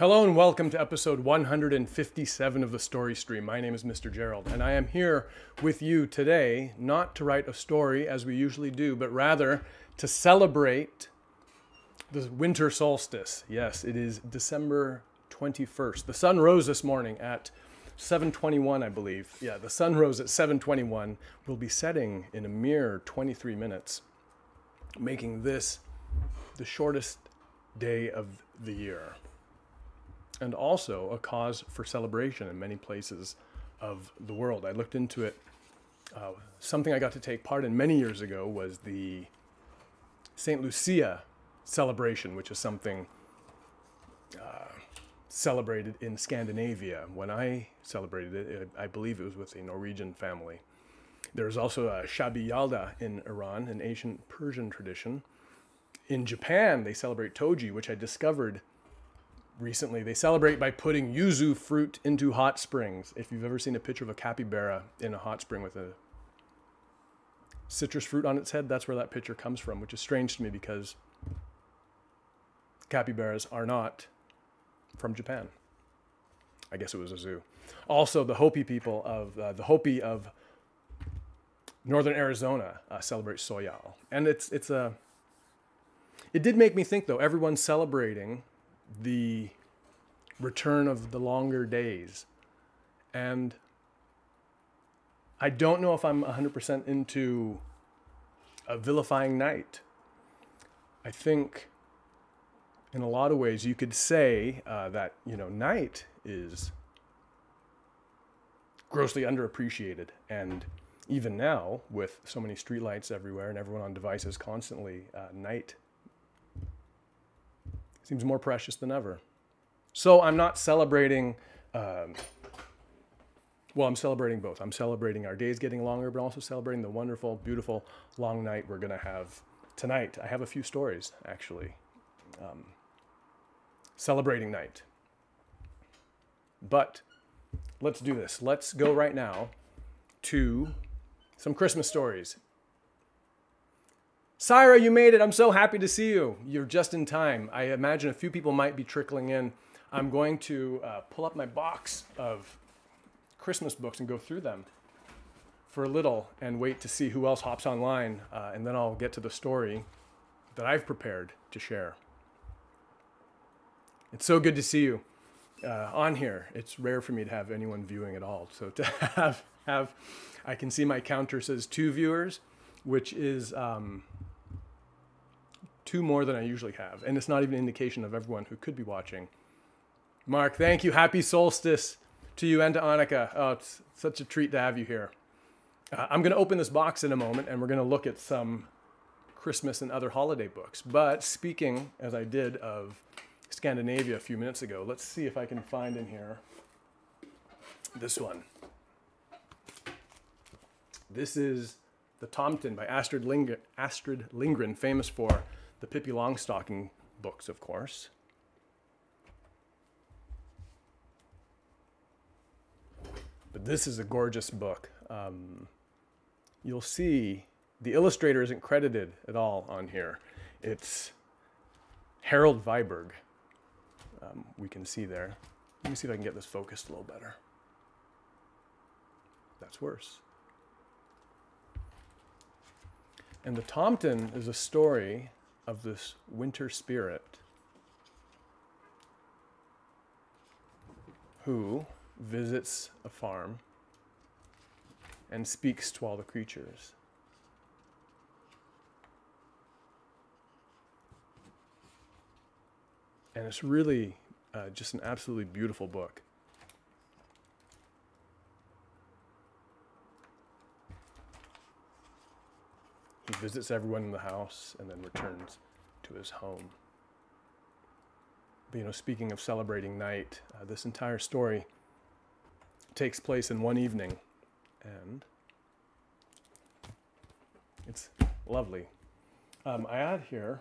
Hello and welcome to episode 157 of the Story Stream. My name is Mr. Jerrold, and I am here with you today not to write a story as we usually do, but rather to celebrate the winter solstice. Yes, it is December 21st. The sun rose this morning at 7:21, I believe. Yeah, the sun rose at 7:21. Will be setting in a mere 23 minutes, making this the shortest day of the year and also a cause for celebration in many places of the world. I looked into it. Uh, something I got to take part in many years ago was the St. Lucia celebration, which is something uh, celebrated in Scandinavia. When I celebrated it, I believe it was with a Norwegian family. There's also a Shabi Yalda in Iran, an ancient Persian tradition. In Japan, they celebrate Toji, which I discovered recently. They celebrate by putting yuzu fruit into hot springs. If you've ever seen a picture of a capybara in a hot spring with a citrus fruit on its head, that's where that picture comes from, which is strange to me because capybaras are not from Japan. I guess it was a zoo. Also, the Hopi people of uh, the Hopi of northern Arizona uh, celebrate Soyal, and it's it's a. It did make me think though. Everyone's celebrating the return of the longer days. And I don't know if I'm 100% into a vilifying night. I think in a lot of ways you could say uh, that, you know, night is grossly underappreciated. And even now, with so many streetlights everywhere and everyone on devices constantly, uh, night seems more precious than ever. So I'm not celebrating, um, well, I'm celebrating both. I'm celebrating our days getting longer, but also celebrating the wonderful, beautiful, long night we're going to have tonight. I have a few stories, actually. Um, celebrating night. But let's do this. Let's go right now to some Christmas stories. Syra, you made it. I'm so happy to see you. You're just in time. I imagine a few people might be trickling in. I'm going to uh, pull up my box of Christmas books and go through them for a little and wait to see who else hops online. Uh, and then I'll get to the story that I've prepared to share. It's so good to see you uh, on here. It's rare for me to have anyone viewing at all. So to have, have I can see my counter says two viewers, which is um, two more than I usually have. And it's not even an indication of everyone who could be watching. Mark, thank you. Happy solstice to you and to Annika. Oh, it's such a treat to have you here. Uh, I'm going to open this box in a moment and we're going to look at some Christmas and other holiday books. But speaking, as I did, of Scandinavia a few minutes ago, let's see if I can find in here this one. This is The Tomten by Astrid Lindgren, Astrid Lindgren famous for the Pippi Longstocking books, of course. But this is a gorgeous book. Um, you'll see the illustrator isn't credited at all on here. It's Harald Wiberg. Um, we can see there. Let me see if I can get this focused a little better. That's worse. And the Tomten is a story of this winter spirit who visits a farm and speaks to all the creatures. And it's really uh, just an absolutely beautiful book. He visits everyone in the house and then returns to his home. But, you know, speaking of celebrating night, uh, this entire story takes place in one evening, and it's lovely. Um, I add here,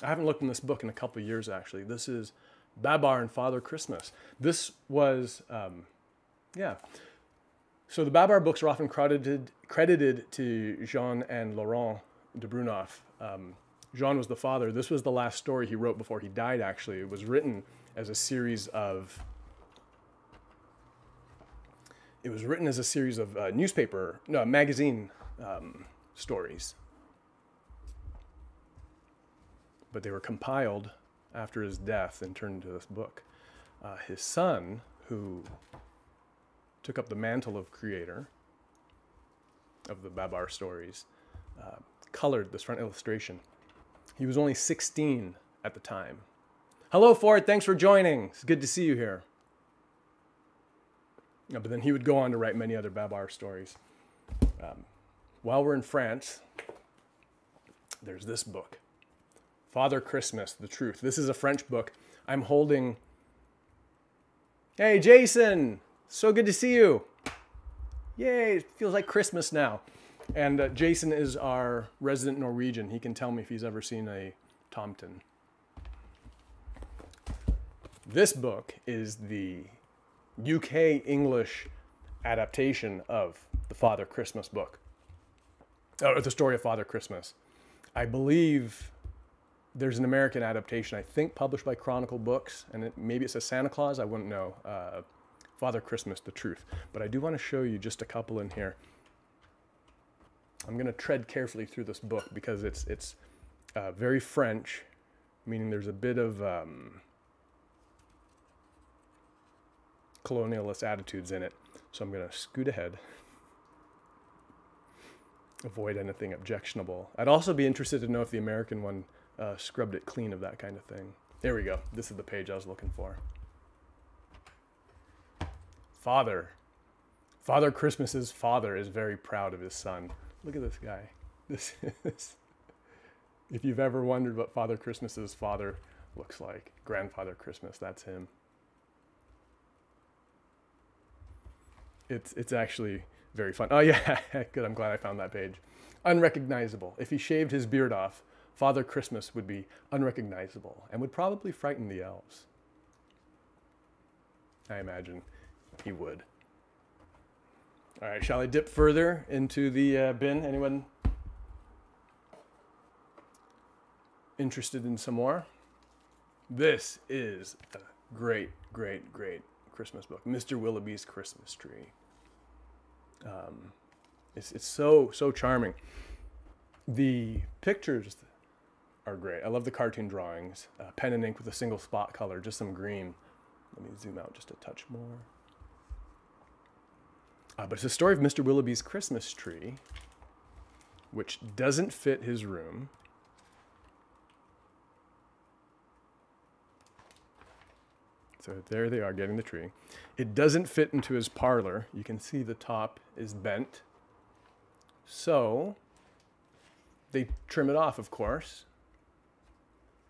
I haven't looked in this book in a couple years actually. This is Babar and Father Christmas. This was, um, yeah. So the Babar books are often credited credited to Jean and Laurent de Brunhoff. Um, Jean was the father. This was the last story he wrote before he died. Actually, it was written as a series of. It was written as a series of uh, newspaper, no, magazine um, stories. But they were compiled after his death and turned into this book. Uh, his son, who took up the mantle of creator of the Babar stories, uh, colored this front illustration. He was only 16 at the time. Hello, Ford. Thanks for joining. It's good to see you here. Yeah, but then he would go on to write many other Babar stories. Um, while we're in France, there's this book Father Christmas, The Truth. This is a French book. I'm holding. Hey, Jason! So good to see you. Yay, it feels like Christmas now. And uh, Jason is our resident Norwegian. He can tell me if he's ever seen a Tomten. This book is the UK English adaptation of the Father Christmas book, or the story of Father Christmas. I believe there's an American adaptation, I think published by Chronicle Books, and it, maybe it's a Santa Claus, I wouldn't know. Uh, Father Christmas, the truth. But I do want to show you just a couple in here. I'm going to tread carefully through this book because it's it's uh, very French, meaning there's a bit of um, colonialist attitudes in it. So I'm going to scoot ahead, avoid anything objectionable. I'd also be interested to know if the American one uh, scrubbed it clean of that kind of thing. There we go. This is the page I was looking for. Father. Father Christmas's father is very proud of his son. Look at this guy. This is, if you've ever wondered what Father Christmas's father looks like, Grandfather Christmas, that's him. It's, it's actually very fun. Oh, yeah, good. I'm glad I found that page. Unrecognizable. If he shaved his beard off, Father Christmas would be unrecognizable and would probably frighten the elves. I imagine he would. All right, shall I dip further into the uh, bin? Anyone interested in some more? This is a great, great, great Christmas book, Mr. Willoughby's Christmas Tree. Um, it's, it's so, so charming. The pictures are great. I love the cartoon drawings. Uh, pen and ink with a single spot color, just some green. Let me zoom out just a touch more. Uh, but it's a story of Mr. Willoughby's Christmas tree, which doesn't fit his room. So there they are getting the tree. It doesn't fit into his parlor. You can see the top is bent. So they trim it off, of course,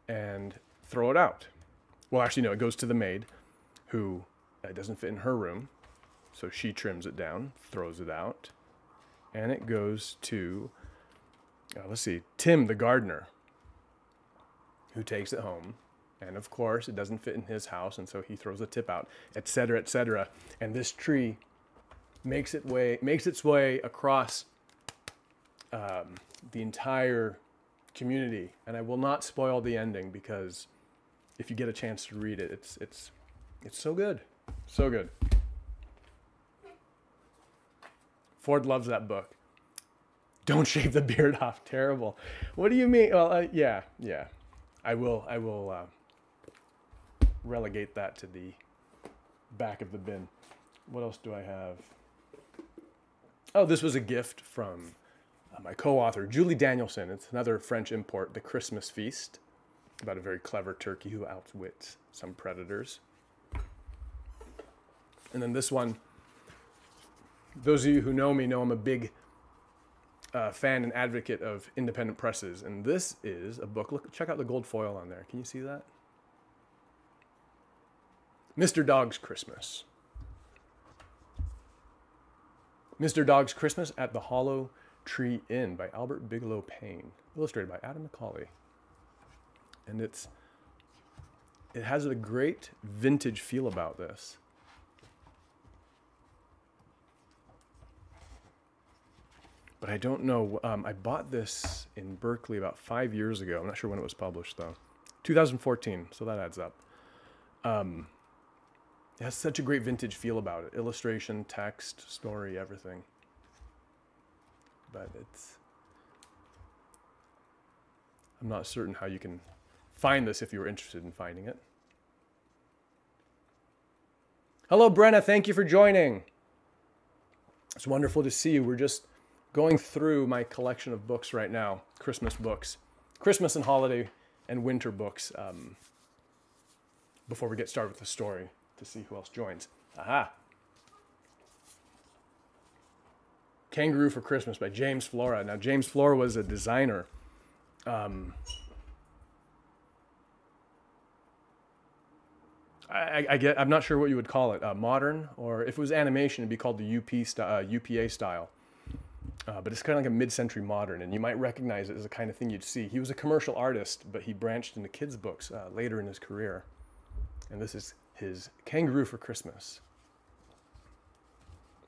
and throw it out. Well, actually, no, it goes to the maid who uh, doesn't fit in her room. So she trims it down, throws it out, and it goes to, uh, let's see, Tim the gardener, who takes it home. And of course, it doesn't fit in his house, and so he throws a tip out, etc., etc. And this tree makes it way makes its way across um, the entire community. And I will not spoil the ending because if you get a chance to read it, it's it's it's so good, so good. Ford loves that book. Don't shave the beard off. Terrible. What do you mean? Well, uh, yeah, yeah. I will. I will uh, relegate that to the back of the bin. What else do I have? Oh, this was a gift from uh, my co-author Julie Danielson. It's another French import, The Christmas Feast. about a very clever turkey who outwits some predators. And then this one, those of you who know me know I'm a big uh, fan and advocate of independent presses. And this is a book. Look, check out the gold foil on there. Can you see that? Mr. Dog's Christmas. Mr. Dog's Christmas at the Hollow Tree Inn by Albert Bigelow Paine, illustrated by Adam McCauley. And it's it has a great vintage feel about this. But I don't know. Um, I bought this in Berkeley about five years ago. I'm not sure when it was published though. 2014, so that adds up. Um, it has such a great vintage feel about it illustration, text, story, everything. But it's. I'm not certain how you can find this if you were interested in finding it. Hello, Brenna. Thank you for joining. It's wonderful to see you. We're just going through my collection of books right now Christmas books, Christmas and holiday and winter books um, before we get started with the story to see who else joins. Aha! Kangaroo for Christmas by James Flora. Now, James Flora was a designer. Um, I, I, get. I'm not sure what you would call it. Uh, modern, or if it was animation, it'd be called the UP st- uh, UPA style. Uh, but it's kind of like a mid-century modern, and you might recognize it as the kind of thing you'd see. He was a commercial artist, but he branched into kids' books uh, later in his career. And this is his Kangaroo for Christmas,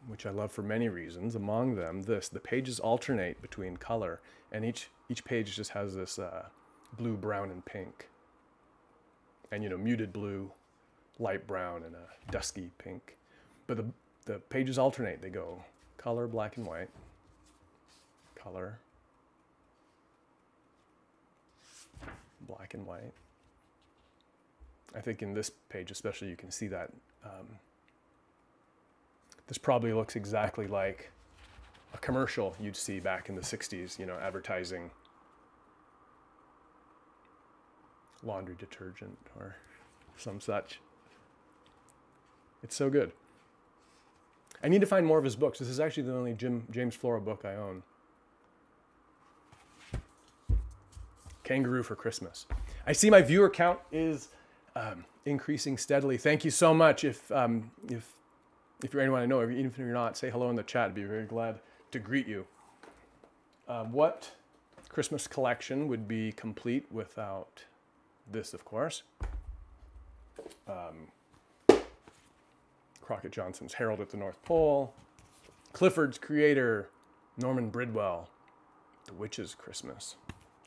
which I love for many reasons. Among them, this: the pages alternate between color, and each each page just has this uh, blue, brown, and pink, and you know, muted blue, light brown, and a dusky pink. But the the pages alternate; they go color, black and white, color, black and white. I think in this page especially you can see that um, this probably looks exactly like a commercial you'd see back in the 60s, you know, advertising laundry detergent or some such. It's so good. I need to find more of his books. This is actually the only Jim, James Flora book I own. Kangaroo for Christmas. I see my viewer count is um, increasing steadily. Thank you so much. If um, if if you're anyone I know, even if you're not, say hello in the chat. I'd be very glad to greet you. Um, what Christmas collection would be complete without this, of course? Um, Crockett Johnson's Harold at the North Pole, Clifford's creator, Norman Bridwell, The Witch's Christmas.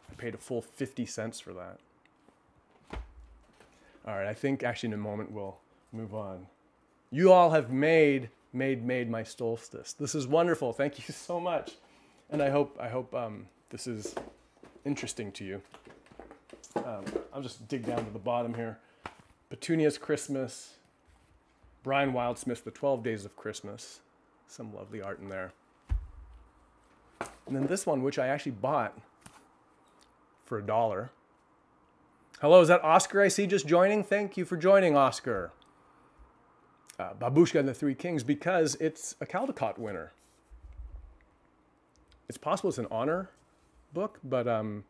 I paid a full 50 cents for that. All right, I think actually in a moment we'll move on. You all have made, made, made my solstice. This is wonderful. Thank you so much. And I hope, I hope um, this is interesting to you. Um, I'll just dig down to the bottom here. Petunia's Christmas, Brian Wildsmith, The 12 Days of Christmas. Some lovely art in there. And then this one, which I actually bought for a dollar. Hello, is that Oscar I see just joining? Thank you for joining, Oscar. Uh, Baboushka and the Three Kings because it's a Caldecott winner. It's possible it's an honor book, but um,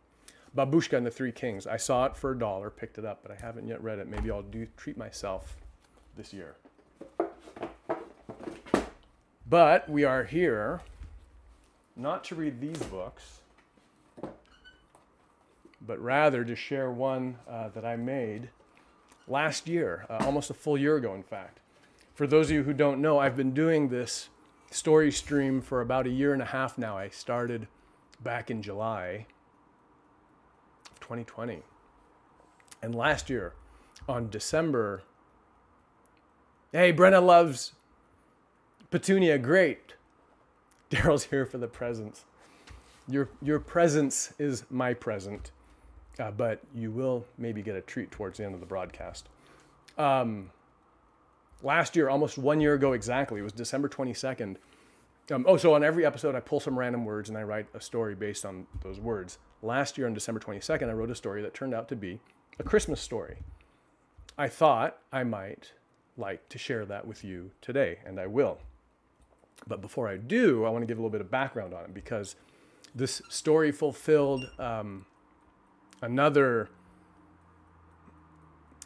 Baboushka and the Three Kings. I saw it for a dollar, picked it up, but I haven't yet read it. Maybe I'll do treat myself this year. But we are here not to read these books but rather to share one uh, that I made last year, uh, almost a full year ago, in fact. For those of you who don't know, I've been doing this story stream for about a year and a half now. I started back in July of 2020. And last year, on December, hey, Brenna loves Petunia, great. Daryl's here for the presents. Your, your presence is my present uh, but you will maybe get a treat towards the end of the broadcast. Um, last year, almost one year ago exactly, it was December 22nd. Um, oh, so on every episode, I pull some random words and I write a story based on those words. Last year, on December 22nd, I wrote a story that turned out to be a Christmas story. I thought I might like to share that with you today, and I will. But before I do, I want to give a little bit of background on it because this story fulfilled um, another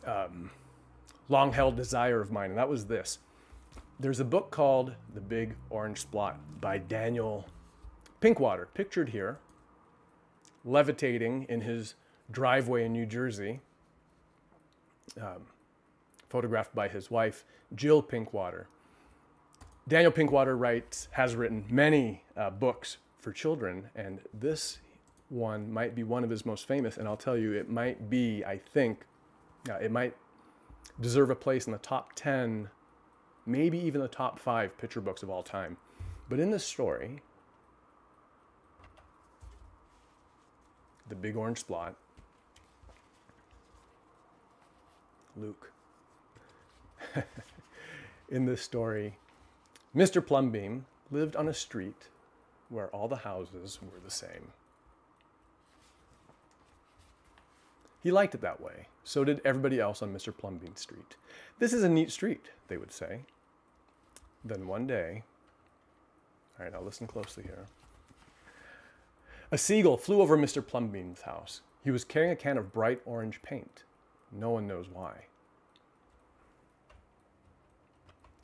um, long held desire of mine, and that was this. There's a book called The Big Orange Splot by Daniel Pinkwater, pictured here, levitating in his driveway in New Jersey, um, photographed by his wife, Jill Pinkwater. Daniel Pinkwater writes, has written many uh, books for children, and this one might be one of his most famous. And I'll tell you, it might be, I think, uh, it might deserve a place in the top 10, maybe even the top five picture books of all time. But in this story, The Big Orange Splot, Luke. in this story, Mr. Plumbean lived on a street where all the houses were the same. He liked it that way. So did everybody else on Mr. Plumbean Street. This is a neat street, they would say. Then one day, all right, now listen closely here. A seagull flew over Mr. Plumbean's house. He was carrying a can of bright orange paint. No one knows why.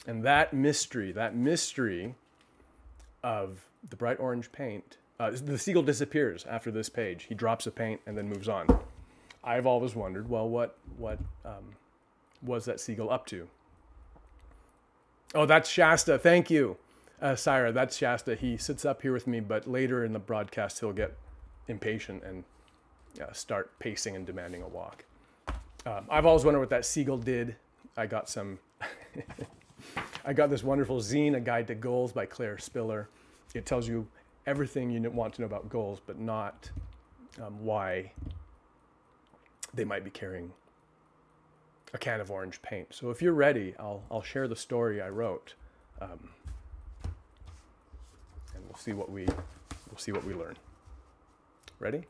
And that mystery, that mystery of the bright orange paint, uh, the seagull disappears after this page. He drops the paint and then moves on. I've always wondered, well, what what um, was that seagull up to? Oh, that's Shasta. Thank you, uh, Syra. That's Shasta. He sits up here with me, but later in the broadcast, he'll get impatient and uh, start pacing and demanding a walk. Um, I've always wondered what that seagull did. I got some. I got this wonderful zine, A Guide to Gulls by Claire Spiller. It tells you everything you want to know about gulls, but not um, why they might be carrying a can of orange paint. So if you're ready, I'll, I'll share the story I wrote. Um, and we'll see what we we'll see what we learn. Ready?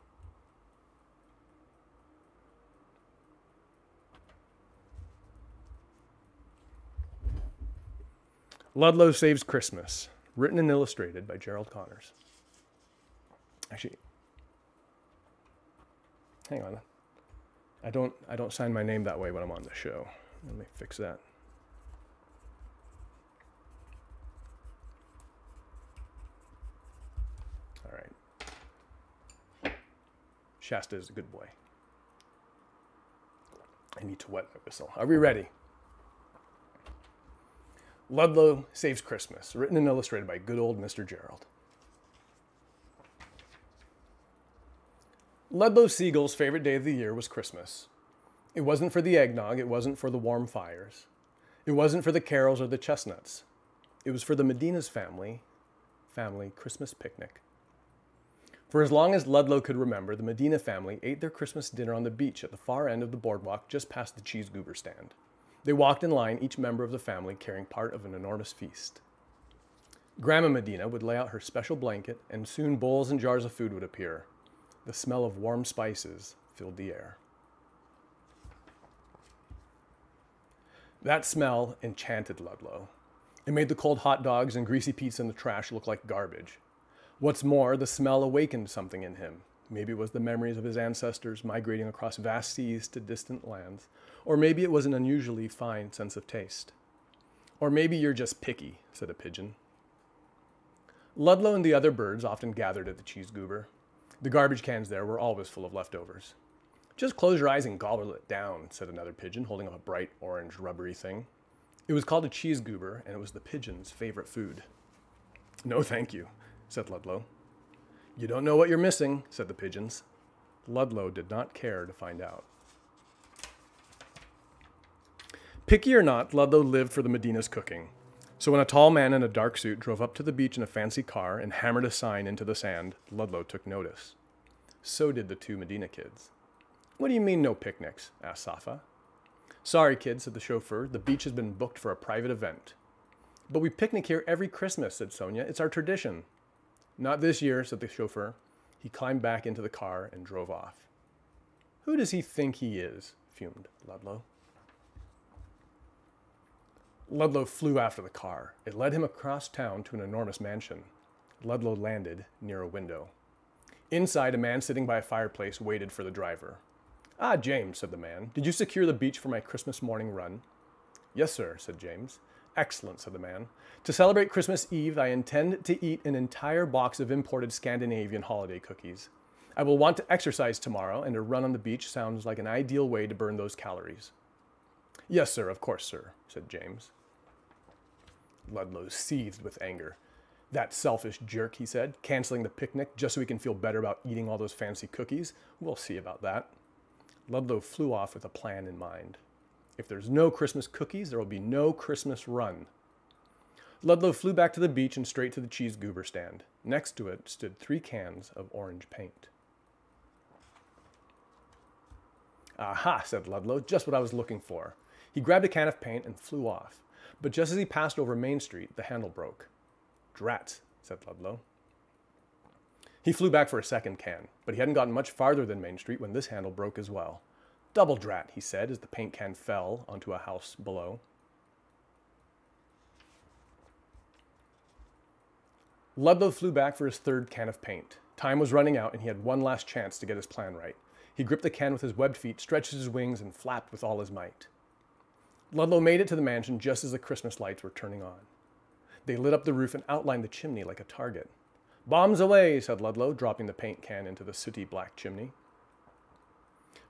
Ludlow Saves Christmas, written and illustrated by Jerrold Connors. Actually, hang on. I don't I don't sign my name that way when I'm on the show. Let me fix that. All right. Shasta is a good boy. I need to wet my whistle. Are we ready? Ludlow Saves Christmas, written and illustrated by good old Mr. Jerrold. Ludlow Seagull's favorite day of the year was Christmas. It wasn't for the eggnog, it wasn't for the warm fires, it wasn't for the carols or the chestnuts. It was for the Medina's family, family Christmas picnic. For as long as Ludlow could remember, the Medina family ate their Christmas dinner on the beach at the far end of the boardwalk just past the cheese goober stand. They walked in line, each member of the family carrying part of an enormous feast. Grandma Medina would lay out her special blanket, and soon bowls and jars of food would appear. The smell of warm spices filled the air. That smell enchanted Ludlow. It made the cold hot dogs and greasy pizza in the trash look like garbage. What's more, the smell awakened something in him. Maybe it was the memories of his ancestors migrating across vast seas to distant lands. Or maybe it was an unusually fine sense of taste. Or maybe you're just picky, said a pigeon. Ludlow and the other birds often gathered at the cheese goober. The garbage cans there were always full of leftovers. Just close your eyes and gobble it down, said another pigeon, holding up a bright orange rubbery thing. It was called a cheese goober, and it was the pigeon's favorite food. No, thank you, said Ludlow. You don't know what you're missing, said the pigeons. Ludlow did not care to find out. Picky or not, Ludlow lived for the Medina's cooking. So when a tall man in a dark suit drove up to the beach in a fancy car and hammered a sign into the sand, Ludlow took notice. So did the two Medina kids. What do you mean, no picnics? asked Safa. Sorry, kid, said the chauffeur. The beach has been booked for a private event. But we picnic here every Christmas, said Sonia. It's our tradition. Not this year, said the chauffeur. He climbed back into the car and drove off. Who does he think he is? fumed Ludlow. Ludlow flew after the car. It led him across town to an enormous mansion. Ludlow landed near a window. Inside, a man sitting by a fireplace waited for the driver. Ah, James, said the man, did you secure the beach for my Christmas morning run? Yes, sir, said James. Excellent, said the man. To celebrate Christmas Eve, I intend to eat an entire box of imported Scandinavian holiday cookies. I will want to exercise tomorrow, and a run on the beach sounds like an ideal way to burn those calories. Yes, sir, of course, sir, said James. Ludlow seethed with anger. That selfish jerk, he said, canceling the picnic just so he can feel better about eating all those fancy cookies. We'll see about that. Ludlow flew off with a plan in mind. If there's no Christmas cookies, there will be no Christmas run. Ludlow flew back to the beach and straight to the cheese goober stand. Next to it stood three cans of orange paint. Aha, said Ludlow, just what I was looking for. He grabbed a can of paint and flew off. But just as he passed over Main Street, the handle broke. Drat, said Ludlow. He flew back for a second can, but he hadn't gotten much farther than Main Street when this handle broke as well. Double drat, he said as the paint can fell onto a house below. Ludlow flew back for his third can of paint. Time was running out, and he had one last chance to get his plan right. He gripped the can with his webbed feet, stretched his wings, and flapped with all his might. Ludlow made it to the mansion just as the Christmas lights were turning on. They lit up the roof and outlined the chimney like a target. Bombs away, said Ludlow, dropping the paint can into the sooty black chimney.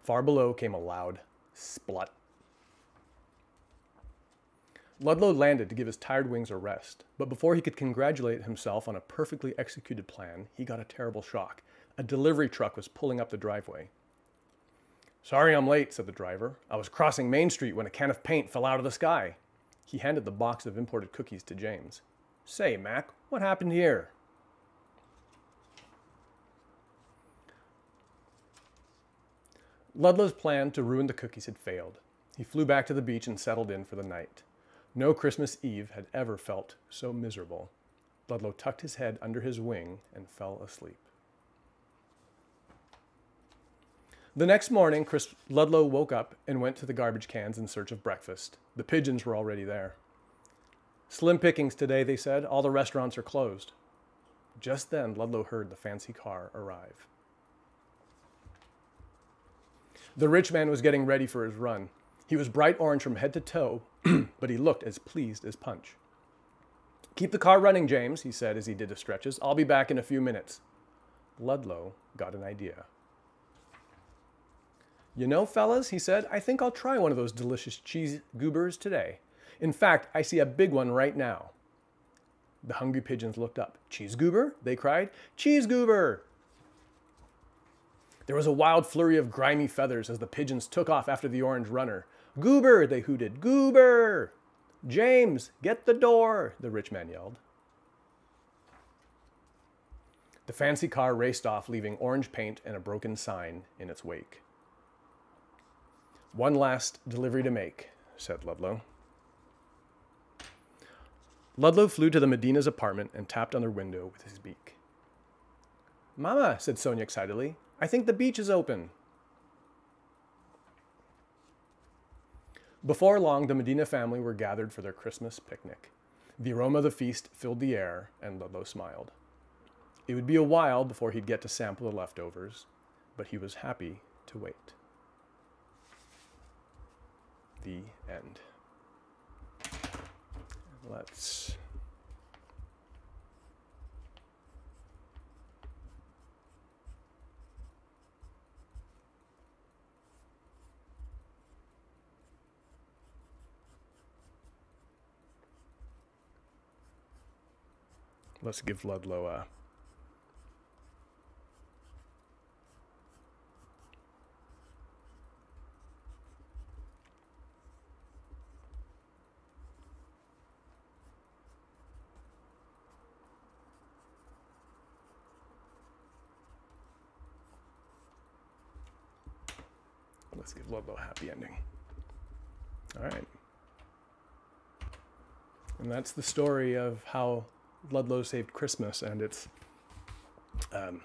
Far below came a loud splut. Ludlow landed to give his tired wings a rest, but before he could congratulate himself on a perfectly executed plan, he got a terrible shock. A delivery truck was pulling up the driveway. Sorry I'm late, said the driver. I was crossing Main Street when a can of paint fell out of the sky. He handed the box of imported cookies to James. Say, Mac, what happened here? Ludlow's plan to ruin the cookies had failed. He flew back to the beach and settled in for the night. No Christmas Eve had ever felt so miserable. Ludlow tucked his head under his wing and fell asleep. The next morning, Chris Ludlow woke up and went to the garbage cans in search of breakfast. The pigeons were already there. Slim pickings today, they said. All the restaurants are closed. Just then, Ludlow heard the fancy car arrive. The rich man was getting ready for his run. He was bright orange from head to toe, but he looked as pleased as Punch. Keep the car running, James, he said as he did the stretches. I'll be back in a few minutes. Ludlow got an idea. You know, fellas, he said, I think I'll try one of those delicious cheese goobers today. In fact, I see a big one right now. The hungry pigeons looked up. Cheese goober? They cried. Cheese goober! There was a wild flurry of grimy feathers as the pigeons took off after the orange runner. Goober, they hooted. Goober! James, get the door, the rich man yelled. The fancy car raced off, leaving orange paint and a broken sign in its wake. One last delivery to make, said Ludlow. Ludlow flew to the Medina's apartment and tapped on their window with his beak. Mama, said Sonia excitedly, I think the beach is open. Before long, the Medina family were gathered for their Christmas picnic. The aroma of the feast filled the air, and Ludlow smiled. It would be a while before he'd get to sample the leftovers, but he was happy to wait the end. Let's let's give Ludlow a Let's give Ludlow a happy ending. All right. And that's the story of how Ludlow saved Christmas, and it um,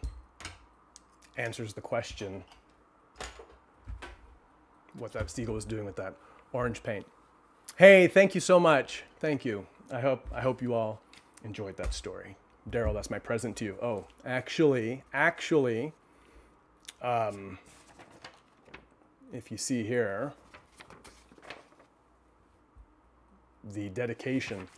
answers the question what that seagull was doing with that orange paint. Hey, thank you so much. Thank you. I hope I hope you all enjoyed that story. Daryl, that's my present to you. Oh, actually, actually, um, if you see here, the dedication.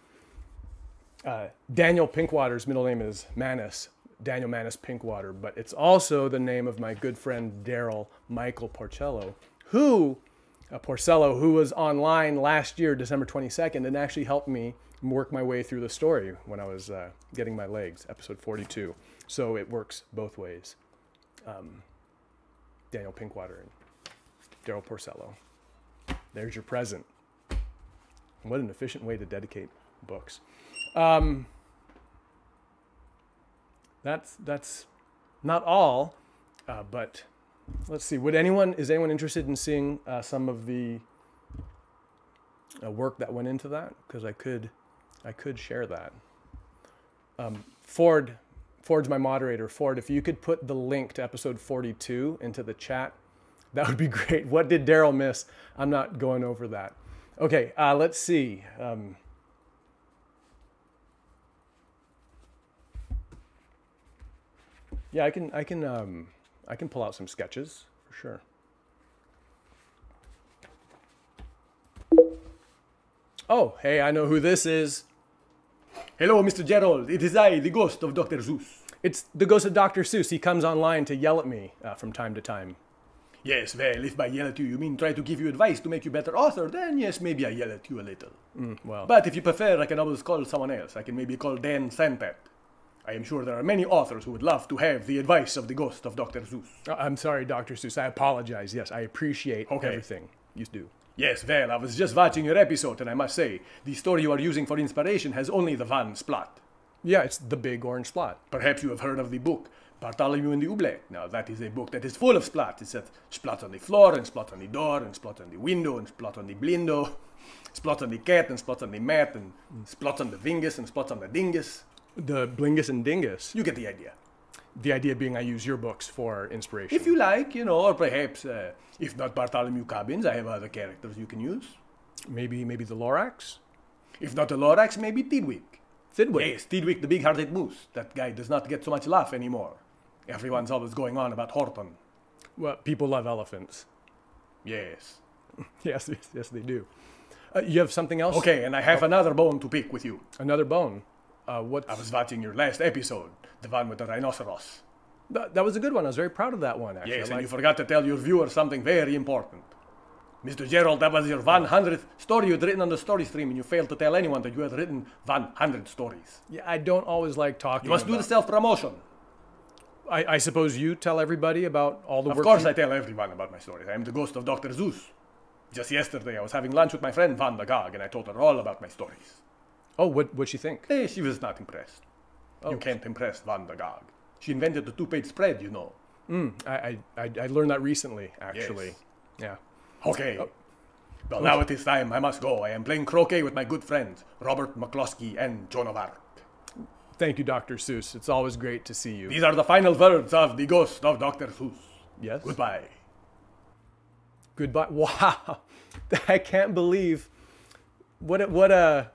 Uh, Daniel Pinkwater's middle name is Manus, Daniel Manus Pinkwater, but it's also the name of my good friend Daryl Michael Porcello, who, uh, Porcello, who was online last year, December 22nd, and actually helped me work my way through the story when I was uh, getting my legs, episode 42. So it works both ways. Um, Daniel Pinkwater and Daryl Porcello. There's your present. What an efficient way to dedicate books. Um, that's that's not all, uh, but let's see. Would anyone is anyone interested in seeing uh, some of the uh, work that went into that? Because I could I could share that. Um, Ford Ford's my moderator. Ford, if you could put the link to episode 42 into the chat, that would be great. What did Daryl miss? I'm not going over that. Okay, uh, let's see. Um, yeah, I can, I can, um, I can pull out some sketches for sure. Oh, hey, I know who this is. Hello, Mr. Jerrold. It is I, the ghost of Dr. Zeus. It's the ghost of Dr. Seuss. He comes online to yell at me uh, from time to time. Yes, well, if by yell at you you mean try to give you advice to make you better author, then yes, maybe I yell at you a little. Mm, well, But if you prefer, I can always call someone else. I can maybe call Dan Santat. I am sure there are many authors who would love to have the advice of the ghost of Dr. Zeus. uh, I'm sorry, Dr. Seuss. I apologize. Yes, I appreciate Okay. everything you do. Yes, well, I was just watching your episode, and I must say, the story you are using for inspiration has only the one plot. Yeah, it's the big orange plot. Perhaps you have heard of the book Bartholomew and the Oobleck. Now, that is a book that is full of splat. It says splat on the floor, and splat on the door, and splat on the window, and splat on the blindo, splat on the cat, and splat on the mat, and splat on the vingus, and splat on the dingus. The Blingus and Dingus. You get the idea. The idea being I use your books for inspiration. If you like, you know, or perhaps, uh, if not Bartholomew Cubbins, I have other characters you can use. maybe maybe the Lorax? If not the Lorax, maybe Tidwick. Thidwick. Yes, Tidwick, the big-hearted moose. That guy does not get so much laugh anymore. Everyone's always going on about Horton. Well, people love elephants. Yes. Yes, yes, yes, they do. Uh, you have something else? Okay, and I have another bone to pick with you. Another bone. Uh, what? I was watching your last episode, the one with the rhinoceros. That, that was a good one. I was very proud of that one. Actually, Yes, and you forgot to tell your viewers something very important. Mr. Jerrold, that was your 100th story you'd written on the story stream, and you failed to tell anyone that you had written 100 stories. yeah, I don't always like talking. You must do the self-promotion. I, I suppose you tell everybody about all the Of work. course you- I tell everyone about my stories. I am the ghost of Dr. Zeus. Just yesterday, I was having lunch with my friend Van Vanda Gog, and I told her all about my stories. Oh, what what you think? Eh, she was not impressed. You can't impress Van Vanda Gog. She invented the two-page spread, you know. I, I I I learned that recently. Actually, Yes. yeah. Okay. Well, now it is time. I must go. I am playing croquet with my good friends, Robert McCloskey and Joan of Arc. Thank you, Dr. Seuss. It's always great to see you. These are the final words of the ghost of Dr. Seuss. Yes. Goodbye. Goodbye. Wow, I can't believe what a, what a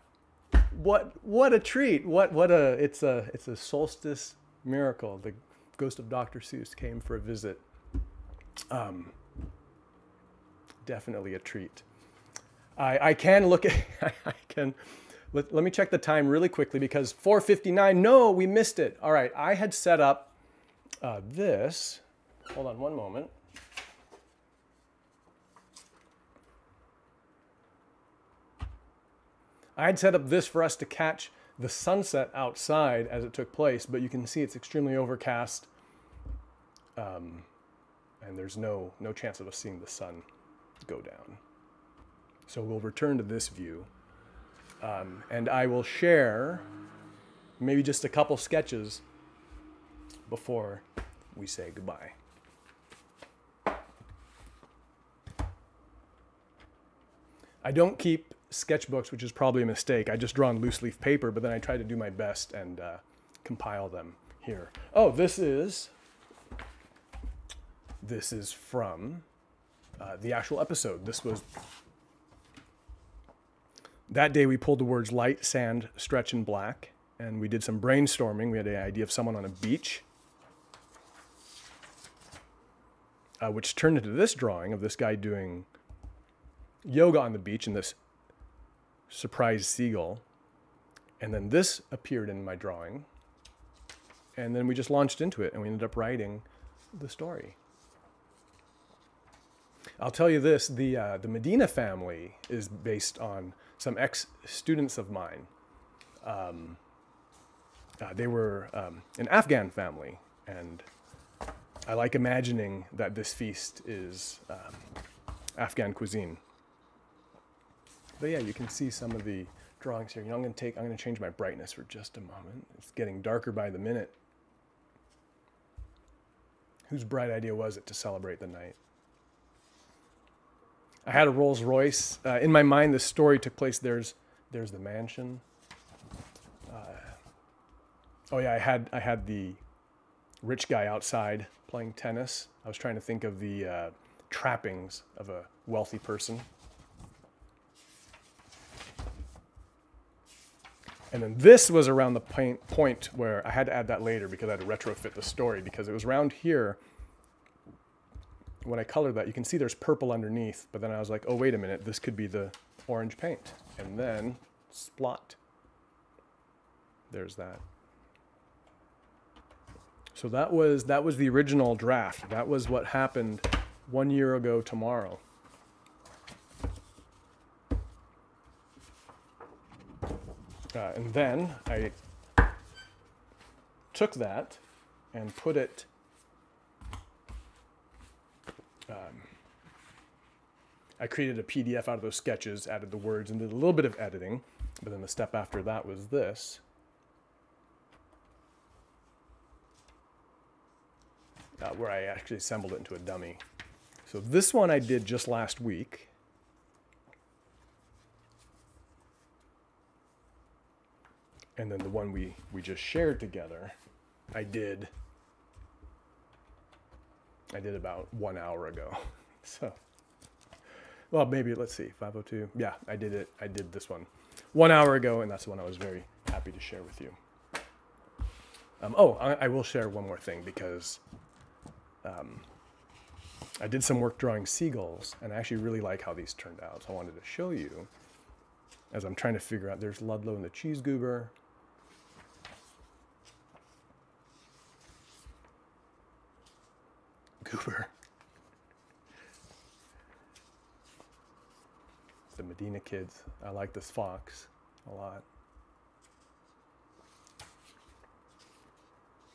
what what a treat. What what a it's a it's a solstice miracle. The ghost of Dr. Seuss came for a visit. Um, definitely a treat. I I can look at I can. Let, let me check the time really quickly because 4:59. No, we missed it. All right, I had set up uh, this. Hold on one moment. I had set up this for us to catch the sunset outside as it took place, but you can see it's extremely overcast, um, and there's no no chance of us seeing the sun go down. So we'll return to this view, um, and I will share maybe just a couple sketches before we say goodbye. I don't keep sketchbooks, which is probably a mistake. I just draw on loose leaf paper, but then I try to do my best and uh, compile them here. Oh, this is this is from uh, the actual episode. This was that day we pulled the words light, sand, stretch, and black, and we did some brainstorming. We had an idea of someone on a beach, uh, which turned into this drawing of this guy doing yoga on the beach and this surprise seagull. And then this appeared in my drawing. And then we just launched into it and we ended up writing the story. I'll tell you this the, uh, the Medina family is based on some ex students of mine. Um, uh, they were um, an Afghan family, and I like imagining that this feast is um, Afghan cuisine. But yeah, you can see some of the drawings here. You know, I'm going to take, I'm going to change my brightness for just a moment. It's getting darker by the minute. Whose bright idea was it to celebrate the night? I had a Rolls Royce. Uh, in my mind, the story took place. There's, there's the mansion. Uh, oh yeah, I had, I had the rich guy outside playing tennis. I was trying to think of the uh, trappings of a wealthy person. And then this was around the point, point where I had to add that later because I had to retrofit the story because it was around here. When I colored that, you can see there's purple underneath, but then I was like, oh, wait a minute, this could be the orange paint. And then splot. There's that. So that was that was the original draft. That was what happened one year ago tomorrow. Uh, and then I took that and put it um, I created a PDF out of those sketches, added the words, and did a little bit of editing. But then the step after that was this. Uh, where I actually assembled it into a dummy. So this one I did just last week. and then the one we we just shared together i did i did about one hour ago. So well maybe let's see 502 yeah i did it. I did this one one hour ago and that's the one i was very happy to share with you. Um, oh I, I, will share one more thing because um, i did some work drawing seagulls and i actually really like how these turned out. So i wanted to show you as i'm trying to figure out there's ludlow and the cheese goober Vancouver. the Medina kids. I like this fox a lot.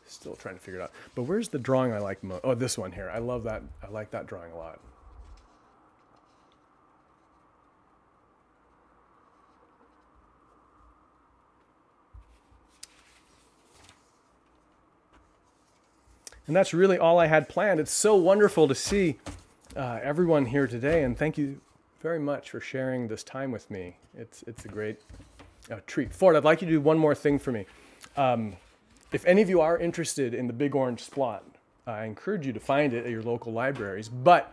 Still trying to figure it out. But where's the drawing I like most? Oh, this one here. I love that. I like that drawing a lot. And that's really all I had planned. It's so wonderful to see uh, everyone here today, and thank you very much for sharing this time with me. It's, it's a great uh, treat. Ford, I'd like you to do one more thing for me. Um, if any of you are interested in the Big Orange Splot, I encourage you to find it at your local libraries. But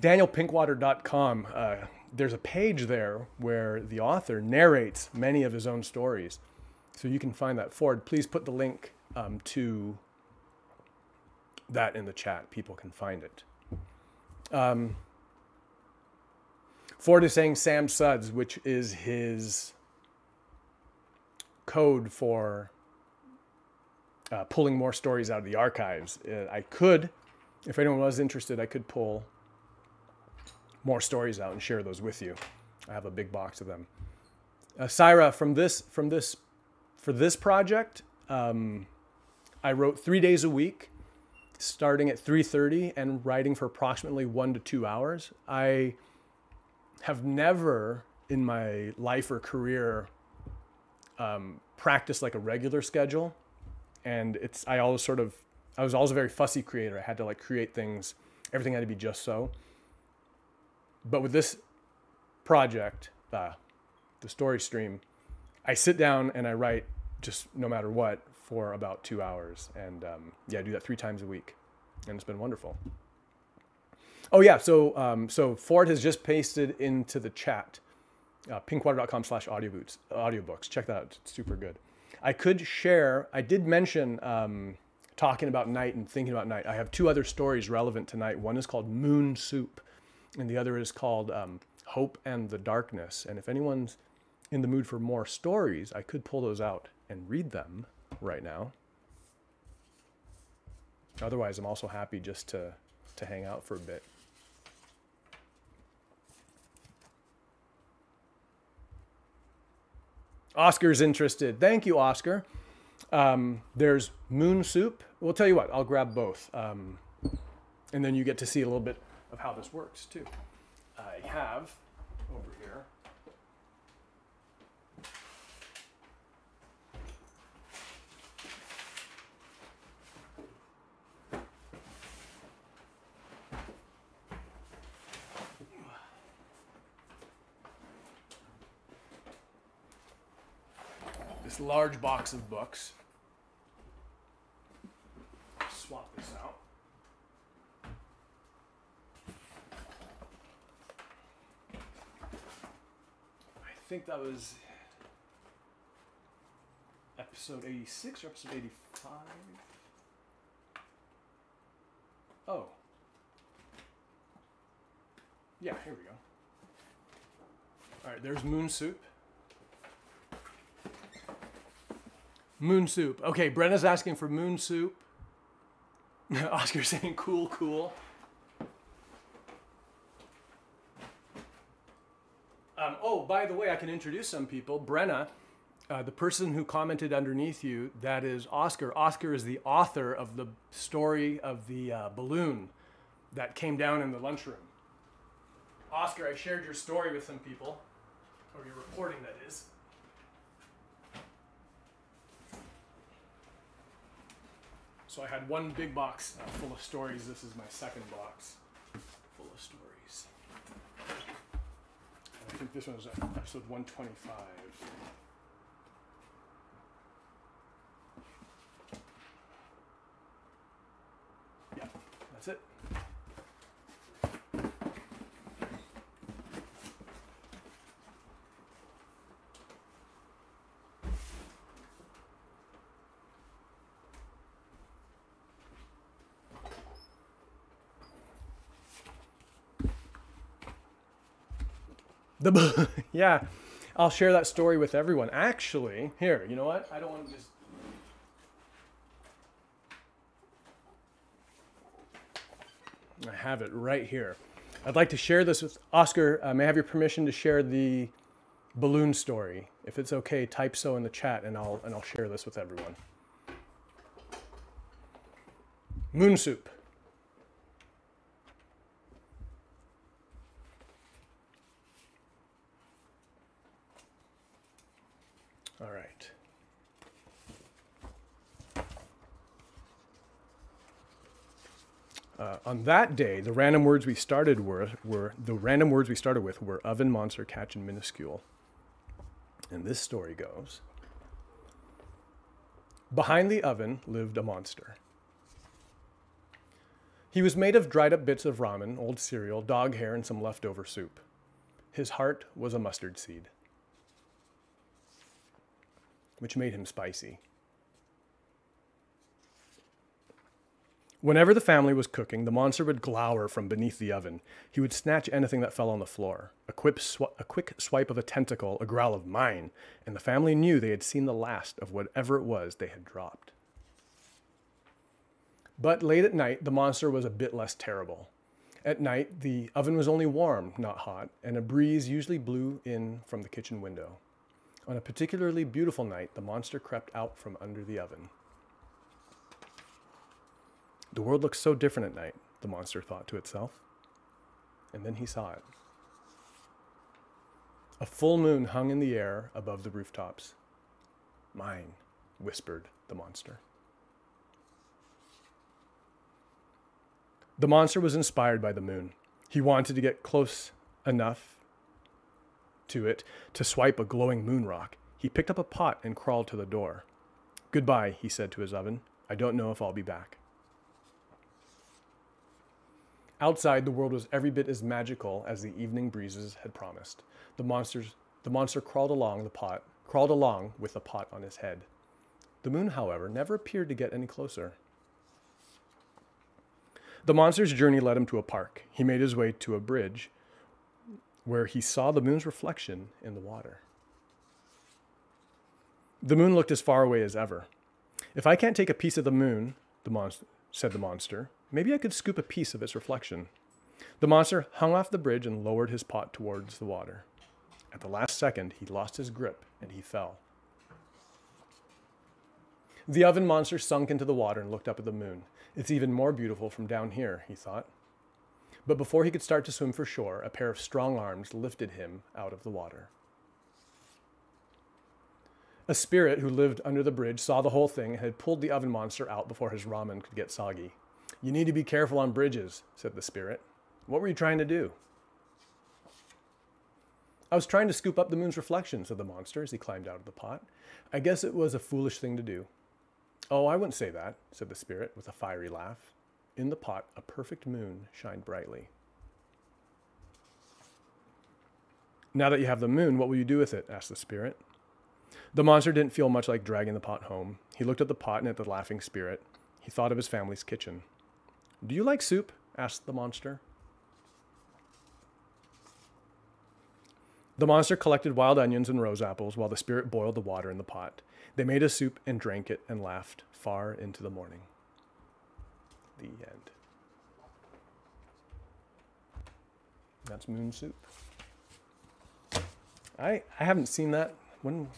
danielpinkwater.com, uh, there's a page there where the author narrates many of his own stories. So you can find that. Ford, please put the link um, to that in the chat. People can find it. Um, Ford is saying Sam Suds, which is his code for uh, pulling more stories out of the archives. Uh, I could, if anyone was interested, I could pull more stories out and share those with you. I have a big box of them. Uh, Syra, from this, from this, for this project, um, I wrote three days a week starting at 3.30 and writing for approximately one to two hours. I have never in my life or career um, practiced like a regular schedule. And it's, I always sort of, I was always a very fussy creator. I had to like create things, everything had to be just so. But with this project, uh, the story stream, I sit down and I write just no matter what for about two hours. And um, yeah, I do that three times a week. And it's been wonderful. Oh yeah, so um, so Ford has just pasted into the chat, uh, pinkwater.com slash audiobooks, audiobooks. Check that out, it's super good. I could share, I did mention um, talking about night and thinking about night. I have two other stories relevant tonight. One is called Moon Soup, and the other is called um, Hope and the Darkness. And if anyone's in the mood for more stories, I could pull those out and read them right now. Otherwise, I'm also happy just to, to hang out for a bit. Oscar's interested. Thank you, Oscar. Um, there's moon soup. We'll tell you what, I'll grab both. Um, and then you get to see a little bit of how this works too. I have over here large box of books. Swap this out. I think that was episode 86 or episode 85. Oh. Yeah, here we go. All right, there's Moon Soup. Moon soup. Okay, Brenna's asking for moon soup. Oscar's saying cool, cool. Um, oh, by the way, I can introduce some people. Brenna, uh, the person who commented underneath you, that is Oscar. Oscar is the author of the story of the uh, balloon that came down in the lunchroom. Oscar, I shared your story with some people, or your reporting, that is. So I had one big box uh, full of stories. This is my second box full of stories. And I think this one was episode 125. Yeah, that's it. The yeah, I'll share that story with everyone. Actually, here, you know what? I don't want to just. I have it right here. I'd like to share this with Oscar. Uh, may I have your permission to share the balloon story? If it's okay, type so in the chat, and I'll and I'll share this with everyone. Moon soup. All right. Uh, on that day, the random words we started were, were the random words we started with were oven, monster, catch, and minuscule. And this story goes: Behind the oven lived a monster. He was made of dried up bits of ramen, old cereal, dog hair, and some leftover soup. His heart was a mustard seed which made him spicy. Whenever the family was cooking, the monster would glower from beneath the oven. He would snatch anything that fell on the floor. A quick, a quick swipe of a tentacle, a growl of mine, and the family knew they had seen the last of whatever it was they had dropped. But late at night, the monster was a bit less terrible. At night, the oven was only warm, not hot, and a breeze usually blew in from the kitchen window. On a particularly beautiful night, the monster crept out from under the oven. The world looks so different at night, the monster thought to itself. And then he saw it. A full moon hung in the air above the rooftops. Mine, whispered the monster. The monster was inspired by the moon. He wanted to get close enough to it to swipe a glowing moon rock. He picked up a pot and crawled to the door. Goodbye, he said to his oven. I don't know if I'll be back. Outside, the world was every bit as magical as the evening breezes had promised. The monsters, the monster crawled along the pot, crawled along with the pot on his head. The moon, however, never appeared to get any closer. The monster's journey led him to a park. He made his way to a bridge where he saw the moon's reflection in the water. The moon looked as far away as ever. If I can't take a piece of the moon, the monster said the monster, maybe I could scoop a piece of its reflection. The monster hung off the bridge and lowered his pot towards the water. At the last second, he lost his grip and he fell. The oven monster sunk into the water and looked up at the moon. It's even more beautiful from down here, he thought. But before he could start to swim for shore, a pair of strong arms lifted him out of the water. A spirit who lived under the bridge saw the whole thing and had pulled the oven monster out before his ramen could get soggy. You need to be careful on bridges, said the spirit. What were you trying to do? I was trying to scoop up the moon's reflection, said the monster as he climbed out of the pot. I guess it was a foolish thing to do. Oh, I wouldn't say that, said the spirit with a fiery laugh. In the pot, a perfect moon shined brightly. Now that you have the moon, what will you do with it? asked the spirit. The monster didn't feel much like dragging the pot home. He looked at the pot and at the laughing spirit. He thought of his family's kitchen. Do you like soup? asked the monster. The monster collected wild onions and rose apples while the spirit boiled the water in the pot. They made a soup and drank it and laughed far into the morning. The end. That's moon soup. I I haven't seen that. When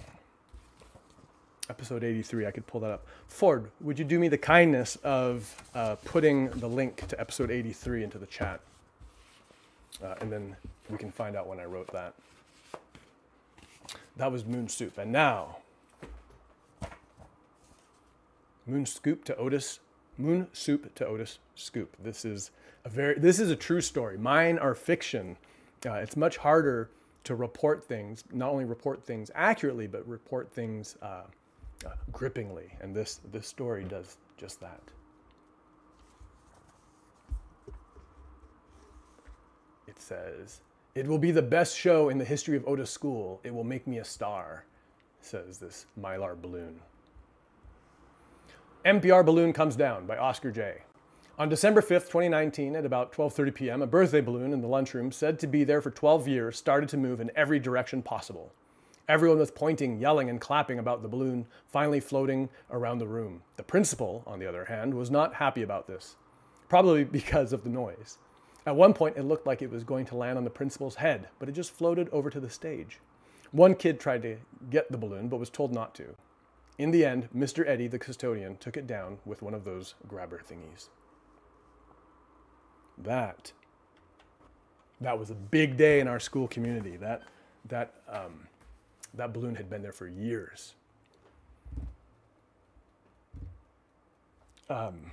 episode 83, I could pull that up. Ford, would you do me the kindness of uh, putting the link to episode 83 into the chat? Uh, and then we can find out when I wrote that. That was Moon Soup. And now, Moon Scoop to Otis. Moon Soup to Otis Scoop. This is a very, this is a true story. Mine are fiction. Uh, it's much harder to report things, not only report things accurately, but report things uh, uh, grippingly. And this, this story does just that. It says, It will be the best show in the history of Otis School. It will make me a star, says this mylar balloon. MPR Balloon Comes Down by Oscar J. On December 5th, 2019, at about 12:30 p.m., a birthday balloon in the lunchroom, said to be there for 12 years, started to move in every direction possible. Everyone was pointing, yelling, and clapping about the balloon finally floating around the room. The principal, on the other hand, was not happy about this, probably because of the noise. At one point, it looked like it was going to land on the principal's head, but it just floated over to the stage. One kid tried to get the balloon, but was told not to. In the end, Mr. Eddie, the custodian, took it down with one of those grabber thingies. That, that was a big day in our school community. That, that, um, that balloon had been there for years. Um,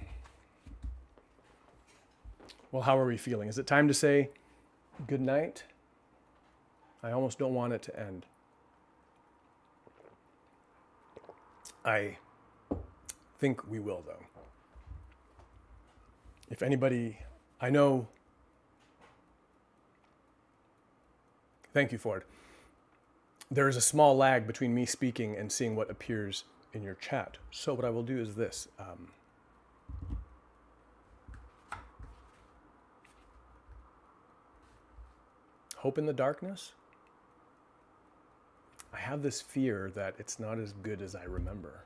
well, how are we feeling? Is it time to say good night? I almost don't want it to end. I think we will, though. If anybody, I know. Thank you, Ford. There is a small lag between me speaking and seeing what appears in your chat. So, what I will do is this. Um, hope in the darkness? I have this fear that it's not as good as I remember.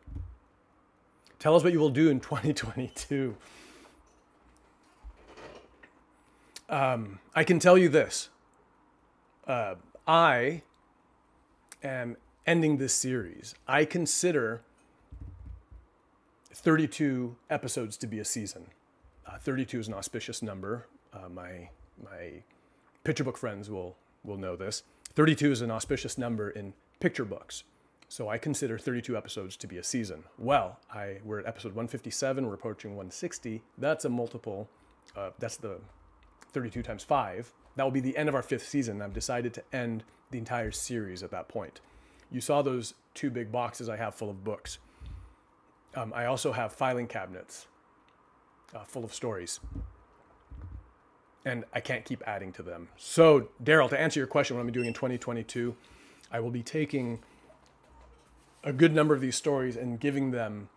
Tell us what you will do in 2022. Um, I can tell you this. Uh, I am ending this series. I consider 32 episodes to be a season. Uh, 32 is an auspicious number. Uh, my my picture book friends will will know this. 32 is an auspicious number in picture books. So I consider 32 episodes to be a season. Well, I we're at episode 157. We're approaching 160. That's a multiple. Uh, that's the 32 times five. That will be the end of our fifth season. I've decided to end the entire series at that point. You saw those two big boxes I have full of books. Um, I also have filing cabinets uh, full of stories. and I can't keep adding to them. So, Daryl, to answer your question, what I'm doing in 2022, I will be taking a good number of these stories and giving them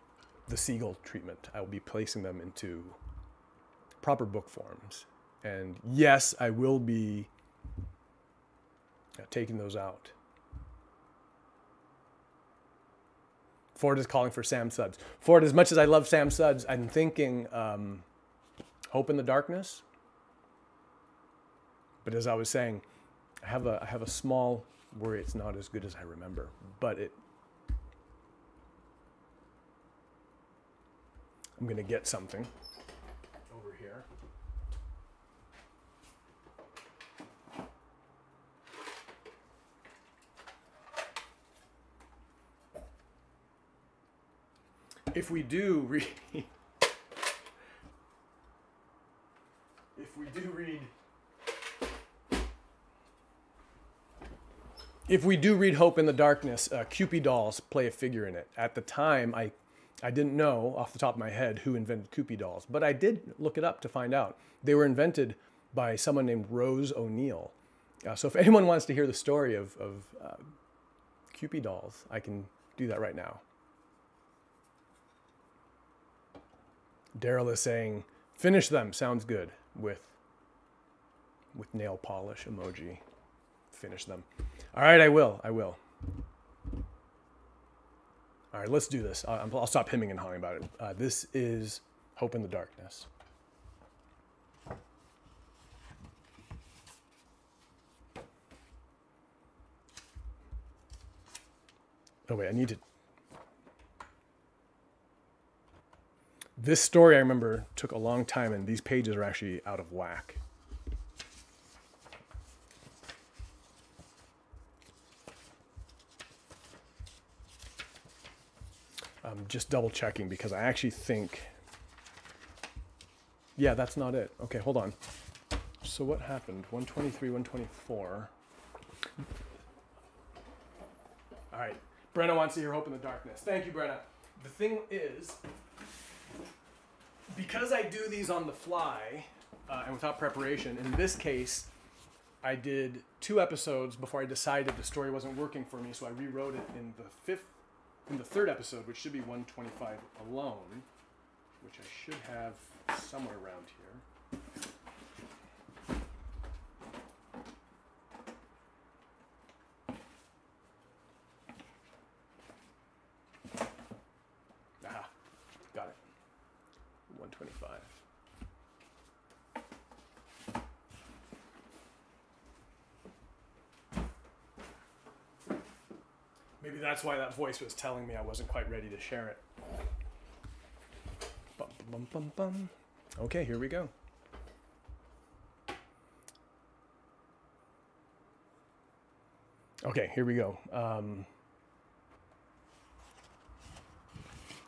the Seagull treatment. I will be placing them into proper book forms. And yes, I will be taking those out. Ford is calling for Sam Suds. Ford, as much as I love Sam Suds, I'm thinking um, Hope in the Darkness. But as I was saying, I have a I have a small worry it's not as good as I remember. But it I'm gonna get something over here. If we do read if we do read if we do read Hope in the Darkness, uh, Kewpie dolls play a figure in it. At the time, I I didn't know off the top of my head who invented Kewpie dolls, but I did look it up to find out. They were invented by someone named Rose O'Neill. Uh, so if anyone wants to hear the story of, of uh, Kewpie dolls, I can do that right now. Daryl is saying, finish them, sounds good, with, with nail polish emoji. Finish them. All right, I will, I will. All right, let's do this. I'll, I'll stop hemming and hawing about it. Uh, this is Hope in the Darkness. Oh, wait, I need to. This story, I remember, took a long time, and these pages are actually out of whack. I'm just double checking because I actually think. Yeah, that's not it. Okay, hold on. So what happened? 123, 124. All right. Brenna wants to hear Hope in the Darkness. Thank you, Brenna. The thing is, because I do these on the fly uh, and without preparation, in this case, I did two episodes before I decided the story wasn't working for me, so I rewrote it in the fifth in the third episode, which should be 125 alone, which I should have somewhere around here. Aha, got it. 125. Maybe that's why that voice was telling me I wasn't quite ready to share it. Bum, bum, bum, bum. Okay, here we go. Okay, here we go. Um,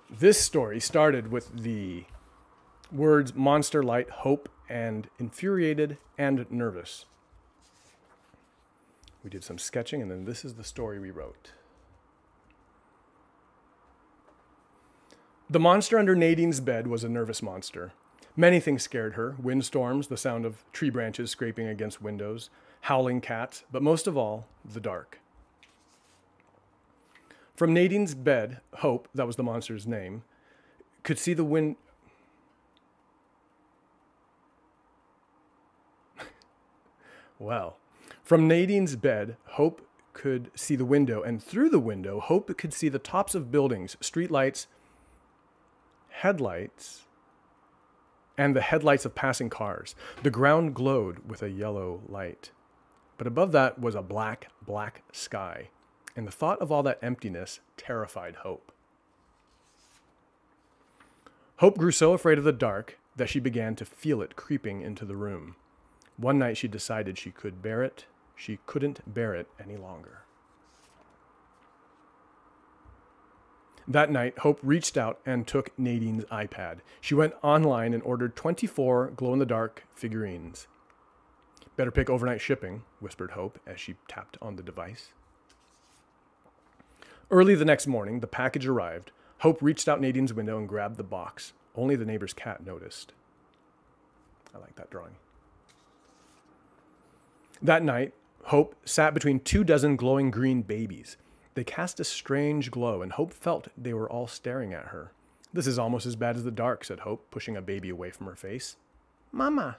this story started with the words monster light, hope, and infuriated and nervous. We did some sketching, and then this is the story we wrote. The monster under Nadine's bed was a nervous monster. Many things scared her windstorms, the sound of tree branches scraping against windows, howling cats, but most of all, the dark. From Nadine's bed, Hope, that was the monster's name, could see the wind. well, from Nadine's bed, Hope could see the window, and through the window, Hope could see the tops of buildings, streetlights, headlights, and the headlights of passing cars. The ground glowed with a yellow light. But above that was a black, black sky, and the thought of all that emptiness terrified Hope. Hope grew so afraid of the dark that she began to feel it creeping into the room. One night she decided she could bear it. She couldn't bear it any longer. That night, Hope reached out and took Nadine's iPad. She went online and ordered 24 glow in the dark figurines. Better pick overnight shipping, whispered Hope as she tapped on the device. Early the next morning, the package arrived. Hope reached out Nadine's window and grabbed the box. Only the neighbor's cat noticed. I like that drawing. That night, Hope sat between two dozen glowing green babies. They cast a strange glow, and Hope felt they were all staring at her. This is almost as bad as the dark, said Hope, pushing a baby away from her face. Mama,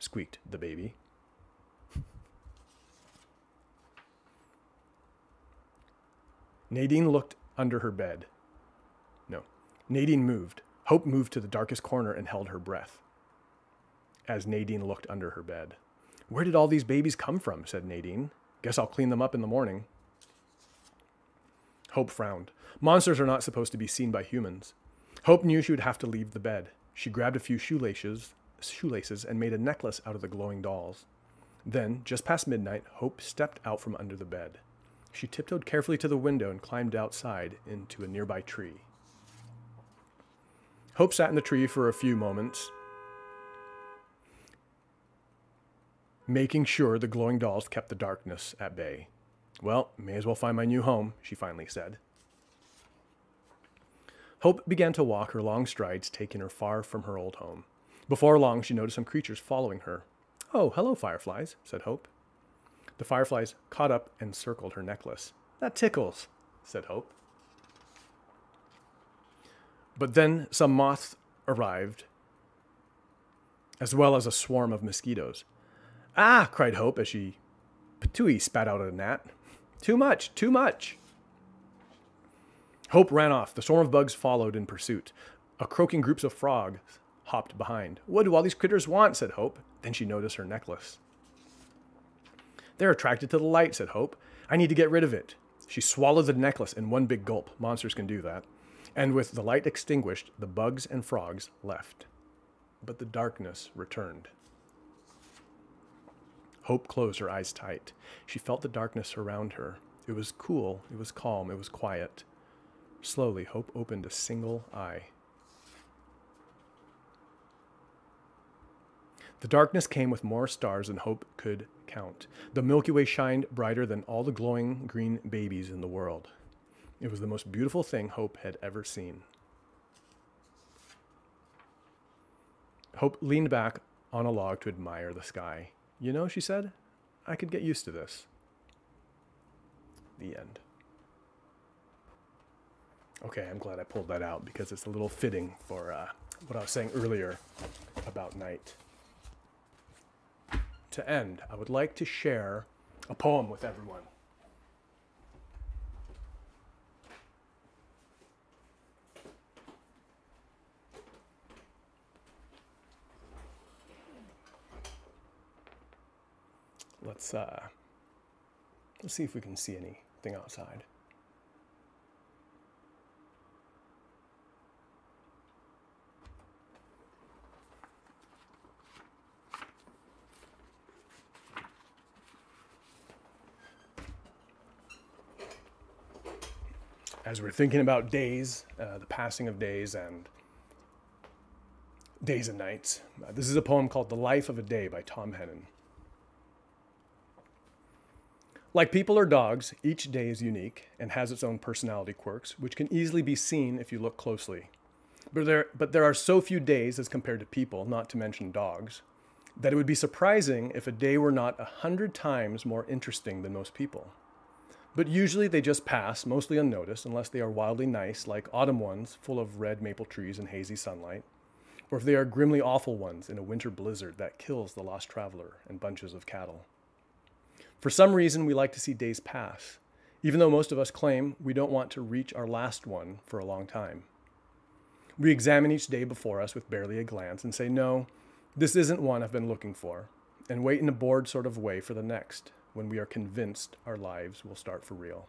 squeaked the baby. Nadine looked under her bed. No, Nadine moved. Hope moved to the darkest corner and held her breath as Nadine looked under her bed. Where did all these babies come from? said Nadine. Guess I'll clean them up in the morning. Hope frowned. Monsters are not supposed to be seen by humans. Hope knew she would have to leave the bed. She grabbed a few shoelaces, shoelaces and made a necklace out of the glowing dolls. Then, just past midnight, Hope stepped out from under the bed. She tiptoed carefully to the window and climbed outside into a nearby tree. Hope sat in the tree for a few moments, making sure the glowing dolls kept the darkness at bay. Well, may as well find my new home, she finally said. Hope began to walk her long strides, taking her far from her old home. Before long, she noticed some creatures following her. Oh, hello, fireflies, said Hope. The fireflies caught up and circled her necklace. That tickles, said Hope. But then some moths arrived, as well as a swarm of mosquitoes. Ah, cried Hope as she patooey spat out a gnat. Too much, too much. Hope ran off. The swarm of bugs followed in pursuit. A croaking groups of frogs hopped behind. What do all these critters want? said Hope. Then she noticed her necklace. They're attracted to the light, said Hope. I need to get rid of it. She swallowed the necklace in one big gulp. Monsters can do that. And with the light extinguished, the bugs and frogs left. But the darkness returned. Hope closed her eyes tight. She felt the darkness around her. It was cool, it was calm, it was quiet. Slowly, Hope opened a single eye. The darkness came with more stars than Hope could count. The Milky Way shined brighter than all the glowing green babies in the world. It was the most beautiful thing Hope had ever seen. Hope leaned back on a log to admire the sky. You know, she said, I could get used to this. The end. Okay, I'm glad I pulled that out because it's a little fitting for uh, what I was saying earlier about night. To end, I would like to share a poem with everyone. Let's uh, let's see if we can see anything outside. As we're thinking about days, uh, the passing of days, and days and nights, uh, this is a poem called The Life of a Day by Tom Hennen. Like people or dogs, each day is unique and has its own personality quirks, which can easily be seen if you look closely. But there, but there are so few days as compared to people, not to mention dogs, that it would be surprising if a day were not a hundred times more interesting than most people. But usually they just pass, mostly unnoticed, unless they are wildly nice, like autumn ones full of red maple trees and hazy sunlight, or if they are grimly awful ones in a winter blizzard that kills the lost traveler and bunches of cattle. For some reason, we like to see days pass, even though most of us claim we don't want to reach our last one for a long time. We examine each day before us with barely a glance and say, no, this isn't one I've been looking for, and wait in a bored sort of way for the next, when we are convinced our lives will start for real.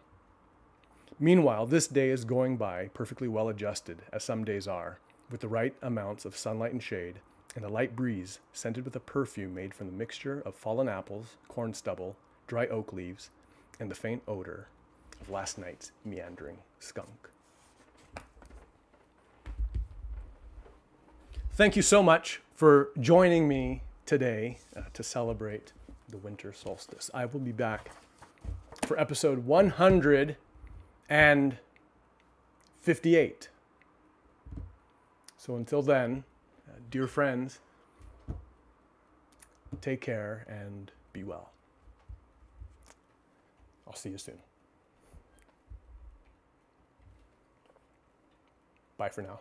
Meanwhile, this day is going by perfectly well adjusted, as some days are, with the right amounts of sunlight and shade, and a light breeze scented with a perfume made from the mixture of fallen apples, corn stubble, dry oak leaves, and the faint odor of last night's meandering skunk. Thank you so much for joining me today uh, to celebrate the winter solstice. I will be back for episode 158. So until then, uh, dear friends, take care and Be well. I'll see you soon. Bye for now.